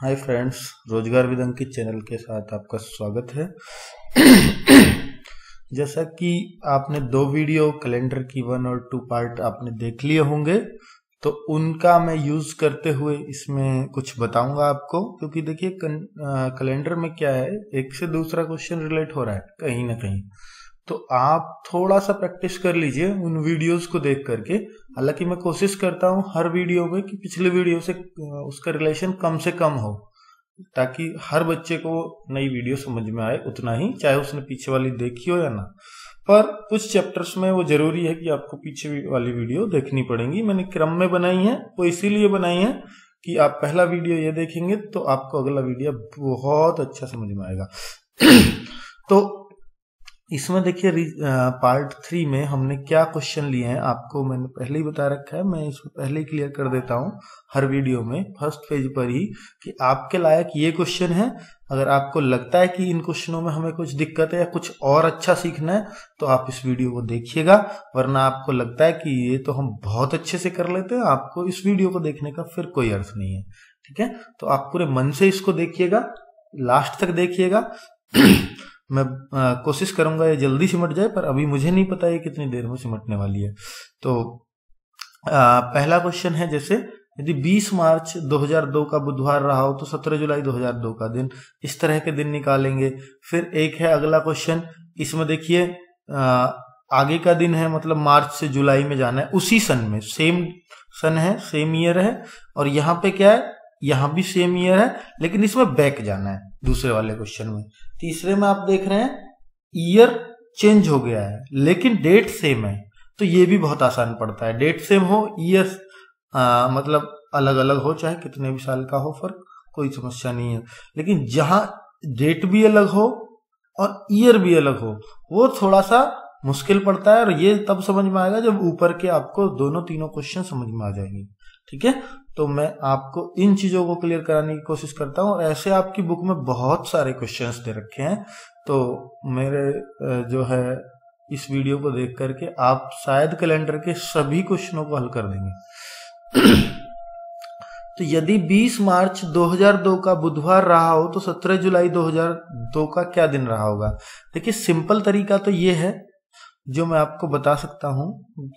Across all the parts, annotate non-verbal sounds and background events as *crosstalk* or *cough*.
Hi friends, Rozgar with Ankit channel के साथ आपका स्वागत है। *coughs* जैसा कि आपने दो वीडियो, कैलेंडर की वन और टू पार्ट आपने देख लिए होंगे तो उनका मैं यूज़ करते हुए इसमें कुछ बताऊँगा आपको, क्योंकि देखिए कैलेंडर में क्या है, एक से दूसरा क्वेश्चन रिलेट हो रहा है, कहीं ना कहीं। तो आप थोड़ा सा प्रैक्टिस कर लीजिए उन वीडियोस को देख करके। हालाँकि मैं कोशिश करता हूँ हर वीडियो में कि पिछले वीडियो से उसका रिलेशन कम से कम हो, ताकि हर बच्चे को नई वीडियो समझ में आए उतना ही, चाहे उसने पीछे वाली देखी हो या ना। पर कुछ चैप्टर्स में वो ज़रूरी है कि आपको पीछे वाली वीडियो देखनी पड़ेगी। मैंने क्रम में बनाई है, वो इसीलिए बनाई है कि आप पहला वीडियो ये देखेंगे तो आपको अगला वीडियो बहुत अच्छा समझ में आएगा। *clears throat* तो इसमें देखिए पार्ट थ्री में हमने क्या क्वेश्चन लिए हैं, आपको मैंने पहले ही बता रखा है, मैं इसमें पहले ही क्लियर कर देता हूँ हर वीडियो में फ़र्स्ट पेज पर ही, कि आपके लायक ये क्वेश्चन है। अगर आपको लगता है कि इन क्वेश्चनों में हमें कुछ दिक्कत है या कुछ और अच्छा सीखना है तो आप इस वीडियो को देखिएगा, वरना आपको लगता है कि ये तो हम बहुत अच्छे से कर लेते हैं, आपको इस वीडियो को देखने का फिर कोई अर्थ नहीं है। ठीक है? तो आप पूरे मन से इसको देखिएगा लास्ट तक देखिएगा। मैं कोशिश करूँगा ये जल्दी सिमट जाए पर अभी मुझे नहीं पता ये कितनी देर में सिमटने वाली है। तो आ, पहला क्वेश्चन है जैसे यदि 20 मार्च 2002 का बुधवार रहा हो तो 17 जुलाई 2002 का दिन इस तरह के दिन निकालेंगे। फिर एक है अगला क्वेश्चन इसमें देखिए आगे का दिन है मतलब मार्च से जुलाई में जाना है उसी सन में सेम सन है सेम ईयर है और यहाँ पे क्या है यहाँ भी सेम ईयर है, लेकिन इसमें बैक जाना है दूसरे वाले क्वेश्चन में। तीसरे में आप देख रहे हैं ईयर चेंज हो गया है, लेकिन डेट सेम है। तो ये भी बहुत आसान पड़ता है। डेट सेम हो ईयर मतलब अलग अलग हो, चाहे कितने भी साल का हो, फ़र्क कोई समस्या नहीं है। लेकिन जहाँ डेट भी अलग हो और ईयर भी अलग हो, वो थोड़ा सा मुश्किल पड़ता है और ये तब समझ में आएगा जब ऊपर के आपको दोनों तीनों क्वेश्चन समझ में आ जाएँगे। ठीक है? तो मैं आपको इन चीज़ों को क्लियर कराने की कोशिश करता हूँ। और ऐसे आपकी बुक में बहुत सारे क्वेश्चंस दे रखे हैं। तो मेरे जो है, इस वीडियो को देख करके आप शायद कैलेंडर के सभी क्वेश्चनों को हल कर देंगे। *clears throat* तो यदि 20 मार्च 2002 का बुधवार रहा हो तो 17 जुलाई 2002 का क्या दिन रहा होगा? देखिए सिंपल तरीका तो ये है जो मैं आपको बता सकता हूँ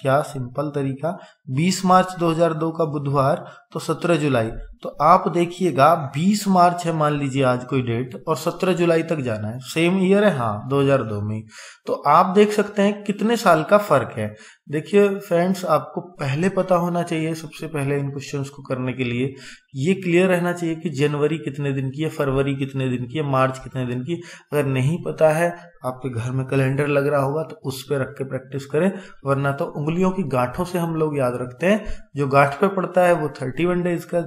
क्या सिंपल तरीका 20 मार्च 2002 का बुधवार तो 17 जुलाई। तो आप देखिएगा 20 मार्च है मान लीजिए आज कोई डेट, और 17 जुलाई तक जाना है। सेम ईयर है हाँ 2002 में। तो आप देख सकते हैं कितने साल का फ़र्क है। देखिए फ्रेंड्स आपको पहले पता होना चाहिए, सबसे पहले इन क्वेश्चंस को करने के लिए। ये क्लियर रहना चाहिए कि जनवरी कितने दिन की है, फरवरी कितने दिन की है, मार्च कितने दिन की अगर नहीं पता है, आपके घर में कैलेंडर लग रहा होगा तो उस पर रख के प्रैक्टिस करें, वरना तो उंगलियों की गांठों से हम लोग याद रखते हैं। जो गांठ पे पड़ता है, वो थर्टी वन डेज़ का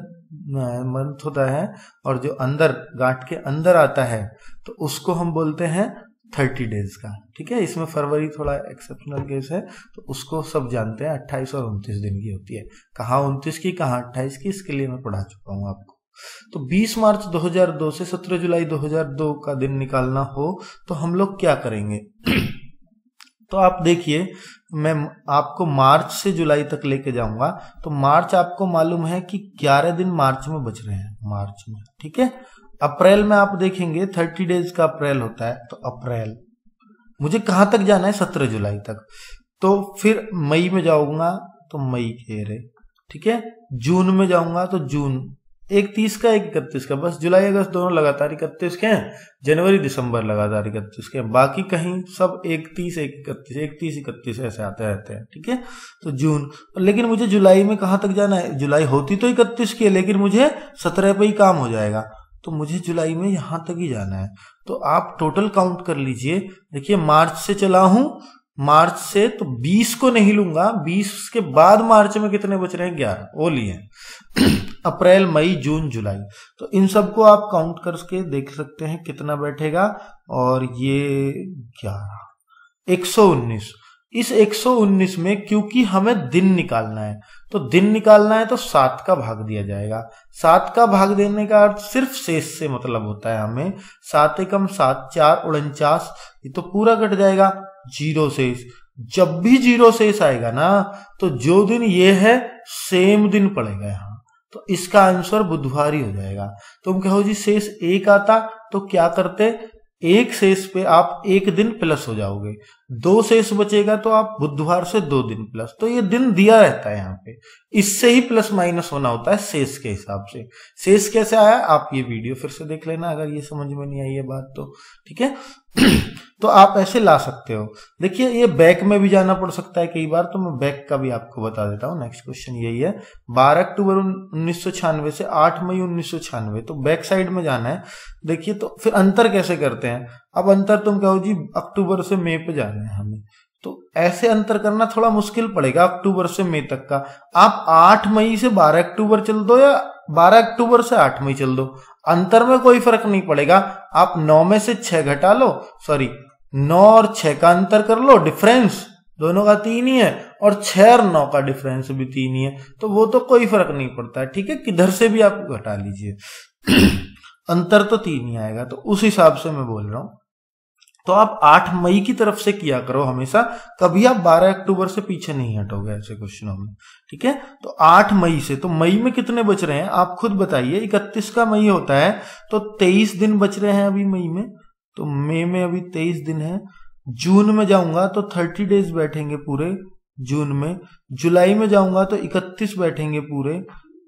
मंथ होता है, और जो अंदर, गांठ के अंदर आता है तो उसको हम बोलते हैं थर्टी डेज़ का, ठीक है? इसमें फरवरी थोड़ा एक्सेप्शनल केस है तो उसको सब जानते हैं, अट्ठाईस और उनतीस दिन की होती है। कहाँ उनतीस की, कहाँ अट्ठाईस की, इसके लिए मैं पढ़ा चुका हूँ आपको। तो 20 मार्च 2002 से 17 जुलाई 2002 का दिन निकालना हो तो हम लोग क्या करेंगे? *clears throat* तो आप देखिए, मैं आपको मार्च से जुलाई तक लेके जाऊँगा तो मार्च आपको मालूम है कि 11 दिन मार्च में बच रहे हैं, मार्च में, ठीक है? अप्रैल में आप देखेंगे 30 डेज़ का अप्रैल होता है तो अप्रैल। मुझे कहाँ तक जाना है? 17 जुलाई तक। तो फिर मई में जाऊँगा तो मई के रे। ठीक है? जून में जाऊँगा तो जून। एक तीस का, एक इकतीस का। बस जुलाई, अगस्त दोनों लगातार इकतीस के हैं। जनवरी, दिसंबर लगातार इकतीस के हैं। बाकी कहीं सब एक तीस, एक इकतीस, एक तीस, इकतीस ऐसे आते रहते हैं। ठीक है? तो जून। लेकिन मुझे जुलाई में कहाँ तक जाना है? जुलाई होती तो इकतीस की है लेकिन मुझे सत्रह पे ही काम हो जाएगा। तो मुझे जुलाई में यहाँ तक ही जाना है। तो आप टोटल काउंट कर लीजिए। देखिए, मार्च से चला हूँ। मार्च से तो 20 को नहीं लूँगा। 20 के बाद मार्च में कितने बच रहे हैं? ग्यारह। वो लिए *clears throat* अप्रैल, मई, जून, जुलाई। तो इन सबको आप काउंट करके देख सकते हैं कितना बैठेगा। और ये ग्यारह। एक इस 119 में क्योंकि हमें दिन निकालना है। तो दिन निकालना है तो सात का भाग दिया जाएगा। सात का भाग देने का अर्थ सिर्फ़ शेष से मतलब होता है हमें। सात एकम सात चार उनचास, ये तो पूरा कट जाएगा। ज़ीरो शेष। जब भी ज़ीरो शेष आएगा ना तो जो दिन ये है, सेम दिन पड़ेगा यहाँ। तो इसका आंसर बुधवार ही हो जाएगा तुम कहो जी, शेष एक आता तो क्या करते? एक शेष पे आप एक दिन प्लस हो जाओगे। दो शेष बचेगा तो आप बुधवार से दो दिन प्लस तो ये दिन दिया रहता है यहाँ पे। इससे ही प्लस माइनस होना होता है शेष के हिसाब से। शेष कैसे आया? आप ये वीडियो फिर से देख लेना, अगर ये समझ में नहीं आई ये बात तो। ठीक है? *clears throat* तो आप ऐसे ला सकते हो। देखिए, ये बैक में भी जाना पड़ सकता है कई बार तो मैं बैक का भी आपको बता देता हूँ। नेक्स्ट क्वेश्चन यही है। बारह अक्टूबर उन्नीस सौ छियानवे से आठ मई उन्नीस सौ छियानवे। तो बैक साइड में जाना है। देखिए तो फिर अंतर कैसे करते हैं? अब अंतर तुम कहो जी, अक्टूबर से मई पे जाना है हमें। तो ऐसे अंतर करना थोड़ा मुश्किल पड़ेगा, अक्टूबर से मई तक का। आप आठ मई से बारह अक्टूबर चल दो या बारह अक्टूबर से आठ मई चल दो। अंतर में कोई फ़र्क नहीं पड़ेगा। आप नौ में से छह घटा लो सॉरी नौ और छह का अंतर कर लो डिफरेंस दोनों का तीन ही है और छह और नौ का डिफरेंस भी तीन ही है। तो वो तो कोई फ़र्क नहीं पड़ता है ठीक है? किधर से भी आप घटा लीजिए। *clears throat* अंतर तो तीन ही आएगा तो उस हिसाब से मैं बोल रहा हूँ। तो आप 8 मई की तरफ़ से किया करो हमेशा कभी आप 12 अक्टूबर से पीछे नहीं हटोगे ऐसे क्वेश्चनों में, ठीक है? तो 8 मई से तो मई में कितने बच रहे हैं? आप खुद बताइए, इकतीस का मई होता है तो 23 दिन बच रहे हैं अभी मई में तो मई में अभी 23 दिन है, जून में जाऊँगा तो 30 डेज़ बैठेंगे पूरे, जून में, जुलाई में जाऊँगा तो 31 बैठेंगे पूरे,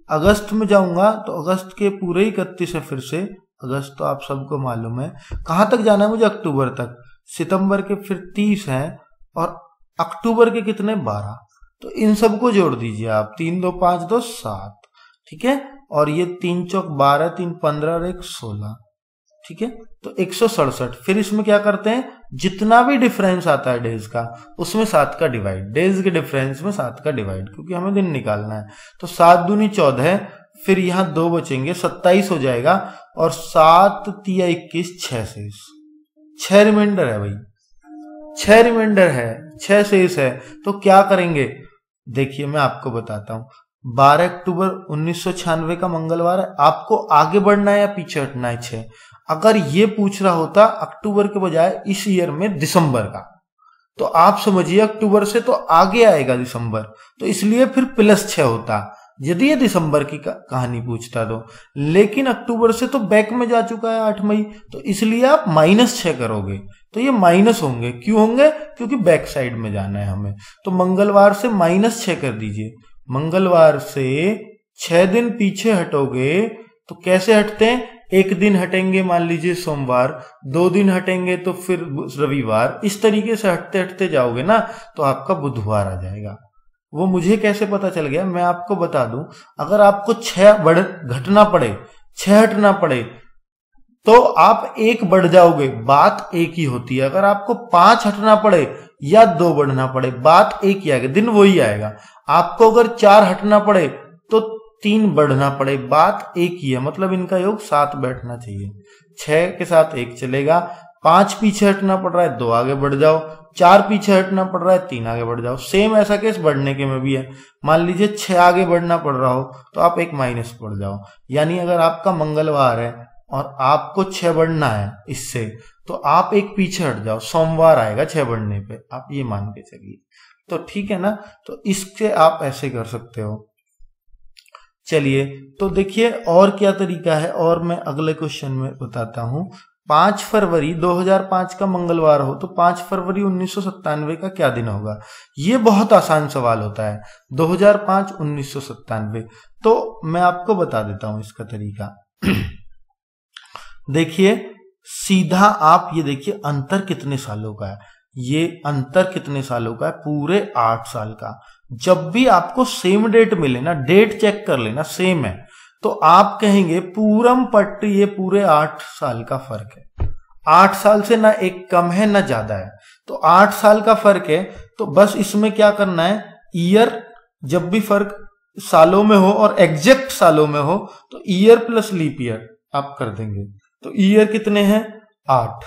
अगस्त में जाऊँगा तो अगस्त के पूरे इकतीस है फिर से अगस्त तो आप सबको मालूम है। कहाँ तक जाना है मुझे अक्टूबर तक? सितंबर के फिर तीस है और अक्टूबर के कितने? बारह। तो इन सबको जोड़ दीजिए आप। तीन दो पाँच दो सात। ठीक है? और ये तीन चौक बारह, तीन पंद्रह और एक सोलह। ठीक है? तो एक सौ सड़सठ। फिर इसमें क्या करते हैं? जितना भी डिफरेंस आता है डेज़ का, उसमें सात का डिवाइड डेज़ के डिफरेंस में सात का डिवाइड क्योंकि हमें दिन निकालना है। तो सात दूनी चौदह फिर यहाँ दो बचेंगे, सत्ताईस हो जाएगा और सात तिया इक्कीस, छह शेष। छह रिमाइंडर है भाई। छह रिमाइंडर है, छह शेष है। तो क्या करेंगे? देखिए, मैं आपको बताता हूँ। बारह अक्टूबर उन्नीस सौ छियानबे का मंगलवार है। आपको आगे बढ़ना है या पीछे हटना है छह? अगर ये पूछ रहा होता अक्टूबर के बजाय इस ईयर में दिसंबर का तो आप समझिए अक्टूबर से तो आगे आएगा दिसंबर। तो इसलिए फिर प्लस छह होता। यदि ये दिसंबर की कहानी पूछता तो। लेकिन अक्टूबर से तो बैक में जा चुका है आठ मई तो इसलिए आप माइनस छह करोगे। तो ये माइनस होंगे। क्यों होंगे? क्योंकि बैक साइड में जाना है हमें। तो मंगलवार से माइनस छह कर दीजिए। मंगलवार से छह दिन पीछे हटोगे तो कैसे हटते हैं? एक दिन हटेंगे, मान लीजिए, सोमवार। दो दिन हटेंगे तो फिर रविवार। इस तरीके से हटते हटते जाओगे ना तो आपका बुधवार आ जाएगा। वो मुझे कैसे पता चल गया? मैं आपको बता दूँ, अगर आपको छह बढ़ घटना पड़े, छह हटना पड़े तो आप एक बढ़ जाओगे, बात एक ही होती है। अगर आपको पाँच हटना पड़े या दो बढ़ना पड़े, बात एक ही आएगा, दिन वही आएगा। आपको अगर चार हटना पड़े तो तीन बढ़ना पड़े, बात एक ही है। मतलब इनका योग सात बैठना चाहिए। छह के साथ एक चलेगा पाँच पीछे हटना पड़ रहा है, दो आगे बढ़ जाओ, चार पीछे हटना पड़ रहा है, तीन आगे बढ़ जाओ। सेम ऐसा केस बढ़ने के में भी है। मान लीजिए छह आगे बढ़ना पड़ रहा हो तो आप एक माइनस पड़ जाओ। यानी अगर आपका मंगलवार है और आपको छह बढ़ना है इससे तो आप एक पीछे हट जाओ, सोमवार आएगा छह बढ़ने पे। आप ये मान के चलिए। तो ठीक है ना? तो इससे आप ऐसे कर सकते हो। चलिए तो देखिए और क्या तरीका है, और मैं अगले क्वेश्चन में बताता हूँ। पाँच फरवरी 2005 का मंगलवार हो तो पाँच फरवरी उन्नीस का क्या दिन होगा? ये बहुत आसान सवाल होता है। 2005 उन्नीस तो मैं आपको बता देता हूँ इसका तरीका। *clears throat* देखिए, सीधा आप ये देखिए, अंतर कितने सालों का है। ये अंतर कितने सालों का है? पूरे आठ साल का। जब भी आपको सेम डेट मिले ना डेट चेक कर लेना सेम है। तो आप कहेंगे, पूरम पट्ट ये पूरे आठ साल का फ़र्क है। आठ साल से ना एक कम है, ना ज़्यादा है। तो आठ साल का फ़र्क है तो बस इसमें क्या करना है? ईयर जब भी फ़र्क सालों में हो और एग्जैक्ट सालों में हो तो ईयर प्लस लीप ईयर आप कर देंगे। तो ईयर कितने हैं? आठ।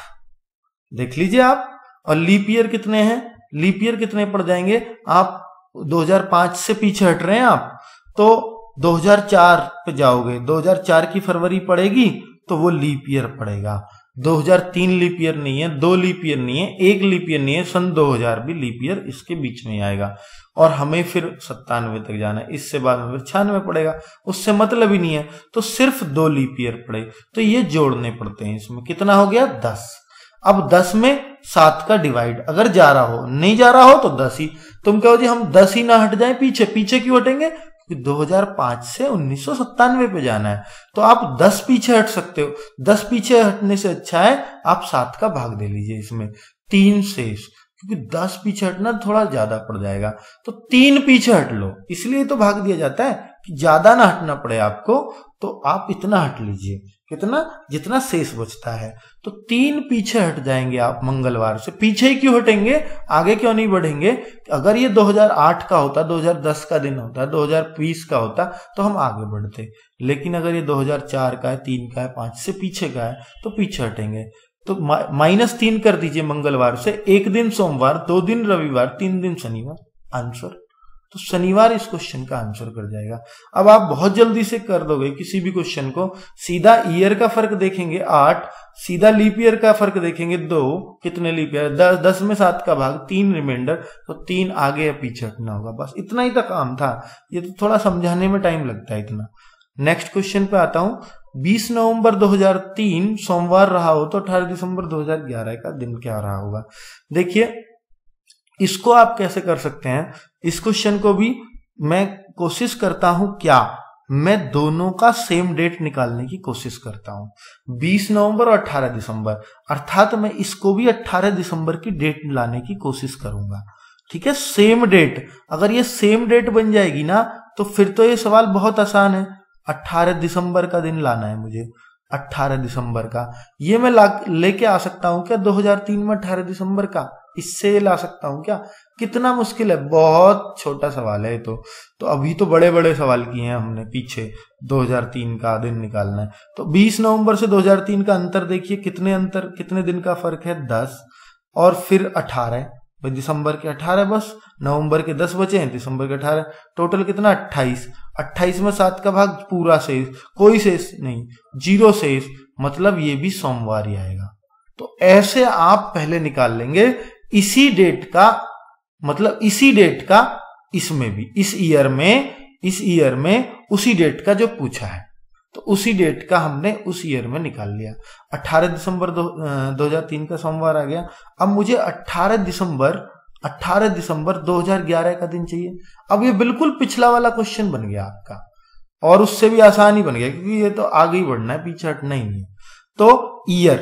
देख लीजिए आप, और लीप ईयर कितने हैं? लीप ईयर कितने पड़ जाएँगे? आप 2005 से पीछे हट रहे हैं आप। तो 2004 पे जाओगे 2004 की फरवरी पड़ेगी तो वो लीप ईयर पड़ेगा। 2003 लीप ईयर नहीं है, दो लीप ईयर नहीं है, एक लीप ईयर नहीं है, सन 2000 भी लीप ईयर इसके बीच में आएगा। और हमें फिर सत्तानवे तक जाना है, इससे बाद में फिर छियानवे पड़ेगा। उससे मतलब ही नहीं है तो सिर्फ़ दो लीप ईयर पड़े। तो ये जोड़ने पड़ते हैं इसमें। कितना हो गया? दस। अब दस में सात का डिवाइड, अगर जा रहा हो, नहीं जा रहा हो तो दस ही। तुम कहो जी, हम दस ही ना हट जाए, पीछे पीछे क्यों हटेंगे? क्योंकि 2005 से उन्नीस सौ सत्तानवे पे जाना है। तो आप 10 पीछे हट सकते हो। 10 पीछे हटने से अच्छा है, आप सात का भाग दे लीजिए इसमें। तीन शेष, क्योंकि 10 पीछे हटना थोड़ा ज़्यादा पड़ जाएगा। तो तीन पीछे हट लो। इसलिए तो भाग दिया जाता है। कि ज़्यादा ना हटना पड़े आपको तो आप इतना हट लीजिए। कितना? जितना शेष बचता है। तो तीन पीछे हट जाएँगे आप मंगलवार से। पीछे ही क्यों हटेंगे? आगे क्यों नहीं बढ़ेंगे? अगर ये 2008 का होता 2010 का दिन होता 2020 का होता तो हम आगे बढ़ते। लेकिन अगर ये 2004 का है, तीन का है, पाँच से पीछे का है तो पीछे हटेंगे। तो माइनस तीन कर दीजिए मंगलवार से। एक दिन सोमवार, दो दिन रविवार, तीन दिन शनिवार। आंसर? तो शनिवार इस क्वेश्चन का आंसर कर जाएगा। अब आप बहुत जल्दी से कर दोगे किसी भी क्वेश्चन को। सीधा ईयर का फ़र्क देखेंगे, आठ। सीधा लीप ईयर का फ़र्क देखेंगे, दो। कितने लीप ईयर दस दस में सात का भाग, तीन रिमाइंडर तो तीन आगे या पीछे हटना होगा। बस इतना ही तक काम था। ये तो थोड़ा समझाने में टाइम लगता है इतना। नेक्स्ट क्वेश्चन पे आता हूँ। 20 नवंबर 2003 सोमवार रहा हो तो 18 दिसंबर 2011 का दिन क्या रहा होगा? देखिए इसको आप कैसे कर सकते हैं? इस क्वेश्चन को भी मैं कोशिश करता हूँ क्या? मैं दोनों का सेम डेट निकालने की कोशिश करता हूँ। 20 नवंबर और 18 दिसंबर। अर्थात मैं इसको भी 18 दिसंबर की डेट लाने की कोशिश करूँगा। ठीक है? सेम डेट अगर ये सेम डेट बन जाएगी ना तो फिर तो ये सवाल बहुत आसान है। 18 दिसंबर का दिन लाना है मुझे। 18 दिसंबर का। ये मैं लेके आ सकता हूँ क्या? 2003 में 18 दिसंबर का। इससे ला सकता हूँ क्या? कितना मुश्किल है? बहुत छोटा सवाल है तो। तो अभी तो बड़े बड़े सवाल किए हैं हमने पीछे। 2003 का दिन निकालना है। तो 20 नवंबर से 2003 का अंतर देखिए, कितने अंतर, कितने दिन का फ़र्क है? 10 और फिर 18 भाई दिसंबर के 18 बस, नवंबर के 10 बचे हैं, दिसंबर के 18 टोटल कितना? 28 28 में सात का भाग, पूरा शेष। कोई शेष नहीं, ज़ीरो शेष मतलब ये भी सोमवार ही आएगा। तो ऐसे आप पहले निकाल लेंगे, इसी डेट का मतलब इसी डेट का, इसमें भी, इस ईयर में, इस ईयर में, उसी डेट का जो पूछा है। तो उसी डेट का हमने उस ईयर में निकाल लिया। 18 दिसंबर दो, दो हज़ार तीन का सोमवार आ गया। अब मुझे 18 दिसंबर 18 दिसंबर 2011 का दिन चाहिए। अब ये बिल्कुल पिछला वाला क्वेश्चन बन गया आपका। और उससे भी आसान ही बन गया क्योंकि ये तो आगे ही बढ़ना है पीछे हटना ही नहीं। तो ईयर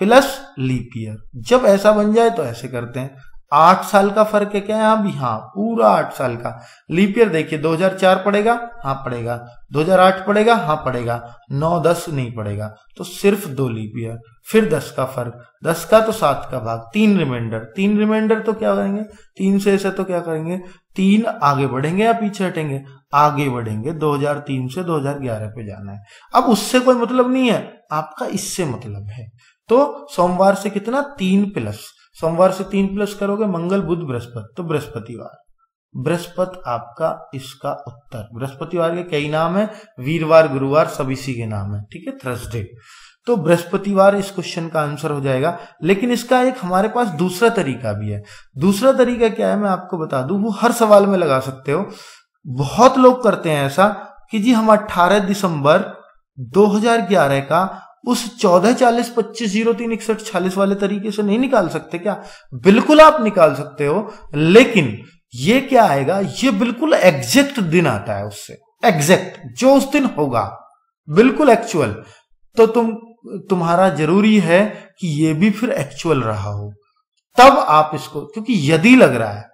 प्लस लीप ईयर जब ऐसा बन जाए तो ऐसे करते हैं। आठ साल का फ़र्क है क्या यहाँ भी? हाँ पूरा आठ साल का। लीप ईयर देखिए 2004 पड़ेगा हाँ पड़ेगा। 2008 पड़ेगा हाँ पड़ेगा। नौ, दस नहीं पड़ेगा। तो सिर्फ़ दो लीप ईयर, फिर दस का फ़र्क। दस का तो सात का भाग, तीन रिमाइंडर तीन रिमाइंडर तो क्या करेंगे? तीन से ऐसे तो क्या करेंगे? तीन आगे बढ़ेंगे या पीछे हटेंगे? आगे बढ़ेंगे। 2003 से 2011 पे जाना है। अब उससे कोई मतलब नहीं है। आपका इससे मतलब है। तो सोमवार से कितना? तीन प्लस सोमवार से तीन प्लस करोगे, मंगल, बुध, बृहस्पति। तो बृहस्पतिवार। बृहस्पति आपका इसका उत्तर। बृहस्पतिवार के कई नाम है, वीरवार, गुरुवार, सब इसी के नाम है, ठीक है? थर्सडे तो बृहस्पतिवार इस क्वेश्चन का आंसर हो जाएगा। लेकिन इसका एक हमारे पास दूसरा तरीका भी है। दूसरा तरीका क्या है, मैं आपको बता दूँ, वो हर सवाल में लगा सकते हो। बहुत लोग करते हैं ऐसा कि जी हम 18 दिसंबर 2011 का उस चौदह चालीस पच्चीस ज़ीरो तीन इकसठ चालीस वाले तरीके से नहीं निकाल सकते क्या? बिल्कुल आप निकाल सकते हो, लेकिन ये क्या आएगा? ये बिल्कुल एग्जैक्ट दिन आता है उससे। एग्जैक्ट, जो उस दिन होगा। बिल्कुल एक्चुअल। तो तुम, तुम्हारा ज़रूरी है कि ये भी फिर एक्चुअल रहा हो। तब आप इसको, क्योंकि यदि लग रहा है,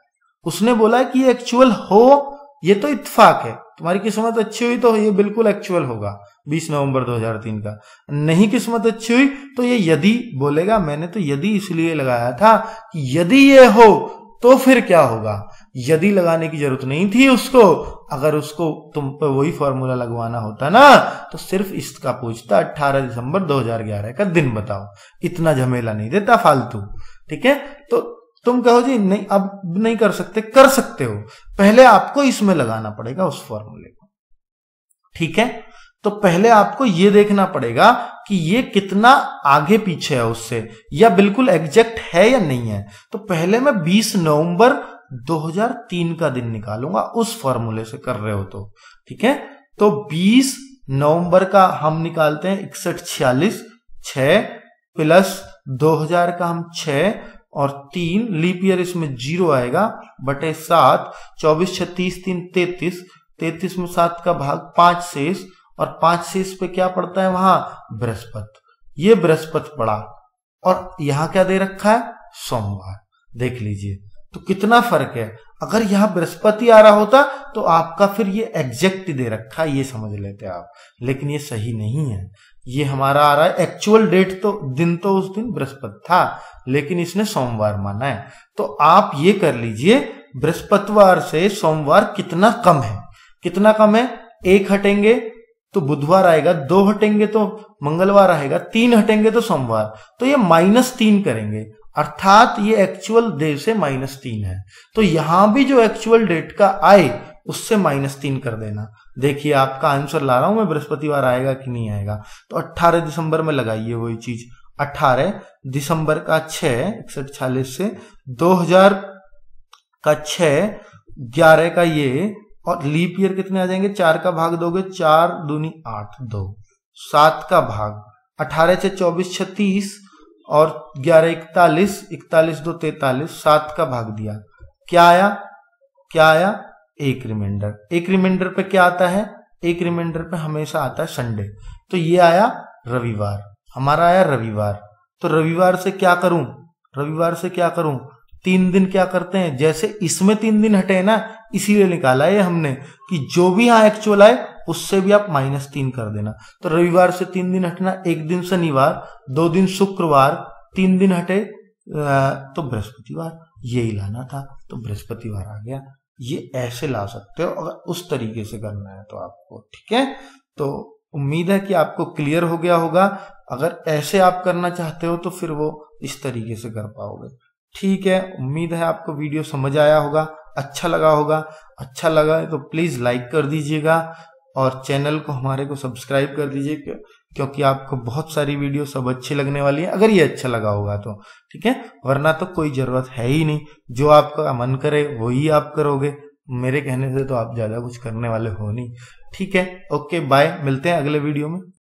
उसने बोला कि एक्चुअल हो ये तो इतफाक है। तुम्हारी किस्मत अच्छी हुई तो ये बिल्कुल एक्चुअल होगा 20 नवंबर 2003 का। नहीं किस्मत अच्छी हुई तो ये यदि बोलेगा, मैंने तो यदि इसलिए लगाया था कि यदि ये हो तो फिर क्या होगा? यदि लगाने की ज़रूरत नहीं थी उसको, अगर उसको तुम पर वही फॉर्मूला लगवाना होता ना तो सिर्फ़ इसका पूछता 18 दिसंबर 2011 का दिन बताओ। इतना झमेला नहीं देता फालतू, ठीक है? तो तुम कहो जी, नहीं, अब नहीं कर सकते कर सकते हो। पहले आपको इसमें लगाना पड़ेगा उस फॉर्मूले को। ठीक है? तो पहले आपको ये देखना पड़ेगा कि ये कितना आगे पीछे है उससे, या बिल्कुल एग्जैक्ट है या नहीं है। तो पहले मैं 20 नवंबर 2003 का दिन निकालूँगा, उस फॉर्मूले से कर रहे हो तो। ठीक है? तो 20 नवंबर का हम निकालते हैं, इकसठ छियालीस छ प्लस 2000 का हम छ और तीन लीप ईयर इसमें ज़ीरो आएगा, बटे सात, चौबीस, छत्तीस, तीन, तैतीस तैतीस में सात का भाग पाँच शेष, और पाँच शेष पे क्या पड़ता है वहाँ? बृहस्पति। ये बृहस्पति पड़ा। और यहाँ क्या दे रखा है? सोमवार। देख लीजिए। तो कितना फ़र्क है? अगर यहाँ बृहस्पति आ रहा होता तो आपका फिर ये एग्जैक्ट दे रखा है, ये समझ लेते आप। लेकिन ये सही नहीं है। ये हमारा आ रहा है। एक्चुअल डेट तो दिन तो उस दिन बृहस्पति था, लेकिन इसने सोमवार माना है। तो आप ये कर लीजिए, बृहस्पतिवार से सोमवार कितना कम है? कितना कम है? एक हटेंगे तो बुधवार आएगा, दो हटेंगे तो मंगलवार आएगा, तीन हटेंगे तो सोमवार। तो ये माइनस तीन करेंगे। अर्थात ये एक्चुअल डे से माइनस तीन है। तो यहाँ भी जो एक्चुअल डेट का आए उससे माइनस तीन कर देना। देखिए, आपका आंसर ला रहा हूँ मैं, बृहस्पतिवार आएगा कि नहीं आएगा? तो 18 दिसंबर में लगाइए वही चीज़। 18 दिसंबर का छ इकसठ, छियालीस से 2000 का छ ग्यारह का ये, और लीप ईयर कितने आ जाएँगे? चार का भाग दोगे, चार दूनी आठ, दो। सात का भाग। अठारह से चौबीस छत्तीस और ग्यारह इकतालीस इकतालीस दो तैतालीस, सात का भाग दिया। क्या आया? क्या आया? एक रिमाइंडर एक रिमाइंडर पे क्या आता है? एक रिमाइंडर पे हमेशा आता है संडे तो ये आया रविवार। हमारा आया रविवार। तो रविवार से क्या करूँ? रविवार से क्या करूँ? तीन दिन क्या करते हैं? जैसे इसमें तीन दिन हटे ना, इसीलिए निकाला है हमने कि जो भी यहाँ एक्चुअल आए, उससे भी आप माइनस तीन कर देना। तो रविवार से तीन दिन हटना, एक दिन शनिवार, दो दिन शुक्रवार, तीन दिन हटे तो बृहस्पतिवार। यही लाना था तो बृहस्पतिवार आ गया। ये ऐसे ला सकते हो, अगर उस तरीके से करना है तो आपको, ठीक है? तो उम्मीद है कि आपको क्लियर हो गया होगा। अगर ऐसे आप करना चाहते हो तो फिर वो इस तरीके से कर पाओगे। ठीक है, उम्मीद है आपको वीडियो समझ आया होगा अच्छा लगा होगा। अच्छा लगा है तो प्लीज़ लाइक कर दीजिएगा और चैनल को हमारे को सब्सक्राइब कर दीजिए क्योंकि आपको बहुत सारी वीडियो सब अच्छी लगने वाली है, अगर ये अच्छा लगा होगा तो ठीक है? वरना तो कोई ज़रूरत है ही नहीं। जो आपका मन करे, वही आप करोगे। मेरे कहने से तो आप ज़्यादा कुछ करने वाले हो नहीं। ठीक है? ओके बाय मिलते हैं अगले वीडियो में।